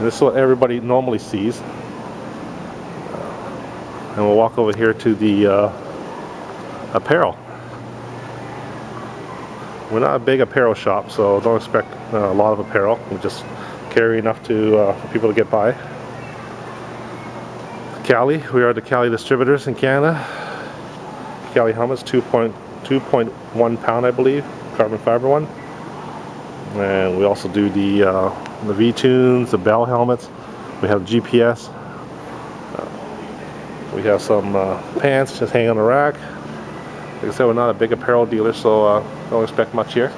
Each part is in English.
This is what everybody normally sees. And we'll walk over here to the uh, apparel. We're not a big apparel shop, so don't expect uh, a lot of apparel. We just carry enough to uh, for people to get by. Kali, we are the Kali distributors in Canada. Kali helmets, 2.1 pound, I believe, carbon fiber one. And we also do the uh, the V-tunes, the Bell helmets. We have GPS. Uh, we have some uh, pants just hanging on the rack. Like I said, we're not a big apparel dealer, so uh, don't expect much here.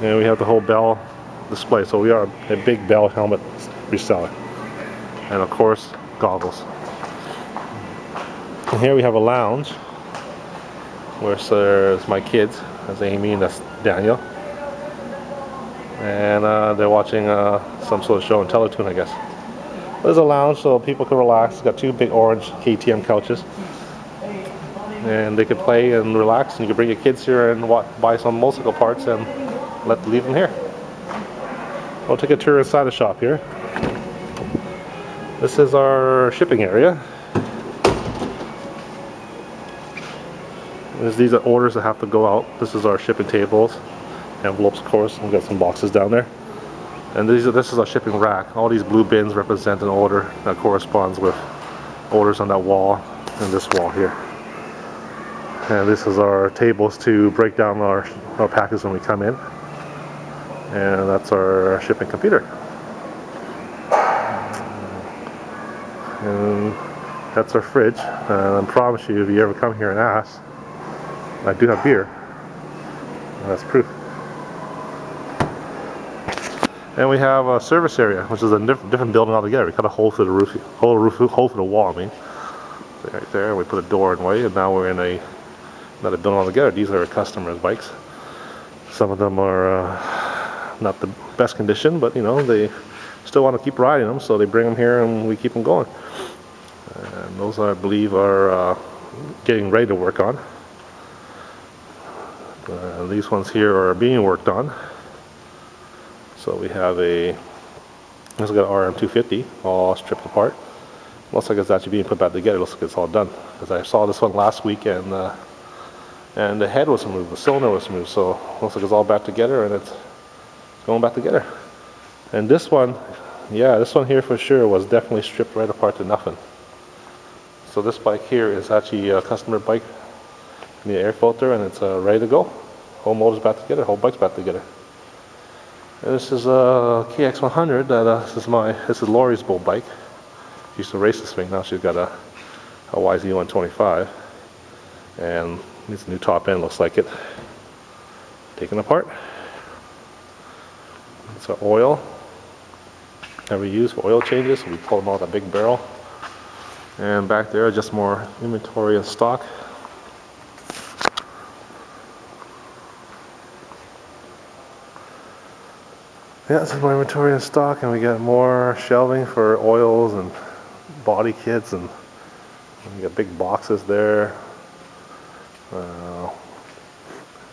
And we have the whole Bell display, so we are a big Bell helmet reseller. And of course, goggles. And here we have a lounge where there's my kids, that's Amy and that's Daniel. And uh, they're watching uh, some sort of show on Teletoon, I guess. There's a lounge so people can relax. It's got two big orange KTM couches and they could play and relax and you can bring your kids here and buy some motorcycle parts and let leave them here. We'll take a tour inside the shop here. This is our shipping area. These are orders that have to go out. This is our shipping tables, envelopes of course, we've got some boxes down there. And these are, this is our shipping rack. All these blue bins represent an order that corresponds with orders on that wall and this wall here. And this is our tables to break down our, our packages when we come in. And that's our shipping computer. And that's our fridge. And I promise you, if you ever come here and ask, I do have beer. That's proof. And we have a service area, which is a diff different building altogether. We cut a hole through the roof, hole, roof, hole through the wall. I mean, right there. We put a door in way, and now we're in a that building altogether. These are our customers' bikes. Some of them are uh, not the best condition, but you know they still want to keep riding them, so they bring them here and we keep them going. And those I believe are uh, getting ready to work on. Uh, these ones here are being worked on. So we have a this is got an RM250 all stripped apart. Looks like it's actually being put back together. Looks like it's all done. Because I saw this one last week and uh, and the head was removed, the cylinder was removed, so looks like it's all back together and it's going back together. And this one, yeah, this one here for sure was definitely stripped right apart to nothing. So this bike here is actually a customer bike, the air filter, and it's uh, ready to go. Whole motor's back together, whole bike's back together. And this is a KX100. That uh, this is my this is Lori's bull bike. She used to race this thing. Now she's got a, a YZ125, and this new top end looks like it. Taken apart. It's our oil that we use for oil changes. We pull them out of that big barrel. And back there, just more inventory and stock. Yeah, this is more inventory and stock, and we got more shelving for oils and body kits, and we got big boxes there uh,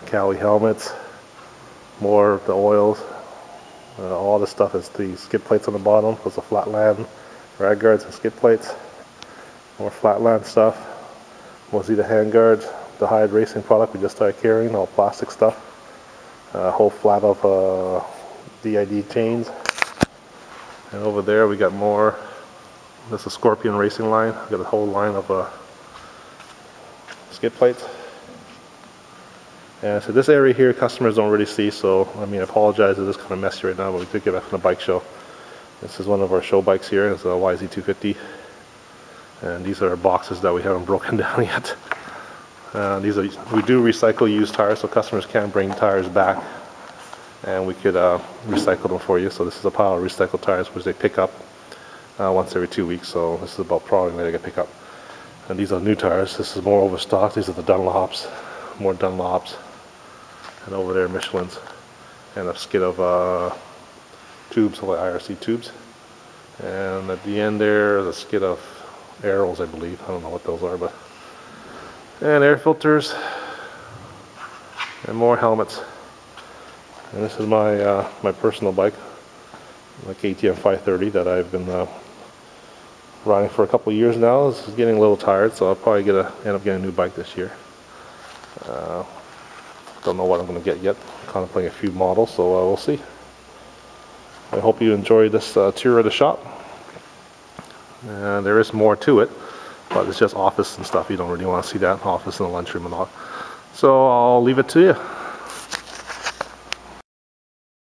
Kali helmets, more of the oils. Uh, all the stuff is the skid plates on the bottom, plus the flatland rag guards and skid plates. More flatland stuff. The hand guards, the Hyde Racing product we just started carrying, all plastic stuff. A uh, whole flat of uh, DID chains. And over there we got more. This is a Scorpion Racing line. We got a whole line of uh, skid plates. And so this area here, customers don't really see, so I mean, I apologize if it's kind of messy right now, but we did get back from the bike show. This is one of our show bikes here, it's a YZ250. And these are boxes that we haven't broken down yet. Uh, these are, we do recycle used tires, so customers can bring tires back and we could uh, recycle them for you. So this is a pile of recycled tires which they pick up uh, once every two weeks, so this is about probably they get pick up. And these are new tires, this is more overstock, these are the Dunlops, more Dunlops and over there Michelin's and a skid of uh, tubes, like IRC tubes. And at the end there is a skid of arrows, I believe. I don't know what those are, but and air filters and more helmets. And this is my uh, my personal bike, my KTM 530 that I've been uh, riding for a couple years now. It's getting a little tired, so I'll probably get a, end up getting a new bike this year. Uh, don't know what I'm going to get yet. I'm contemplating a few models, so uh, we'll see. I hope you enjoyed this uh, tour of the shop. And there is more to it, but it's just office and stuff. You don't really want to see that office and the lunchroom and all. So I'll leave it to you.